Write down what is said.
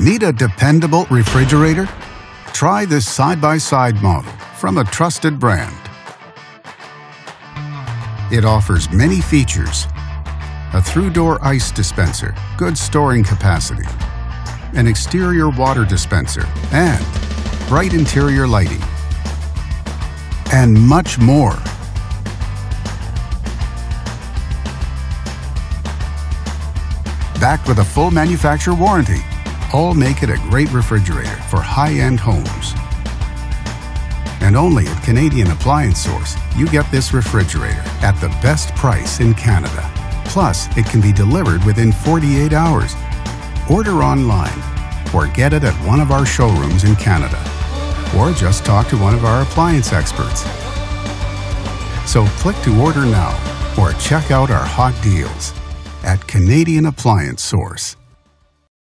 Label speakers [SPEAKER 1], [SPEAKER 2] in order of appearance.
[SPEAKER 1] Need a dependable refrigerator? Try this side-by-side model from a trusted brand. It offers many features. A through-door ice dispenser, good storing capacity, an exterior water dispenser, and bright interior lighting. And much more. Backed with a full manufacturer warranty, all make it a great refrigerator for high-end homes. And only at Canadian Appliance Source, you get this refrigerator at the best price in Canada. Plus, it can be delivered within 48 hours. Order online or get it at one of our showrooms in Canada. Or just talk to one of our appliance experts. So click to order now or check out our hot deals at Canadian Appliance Source.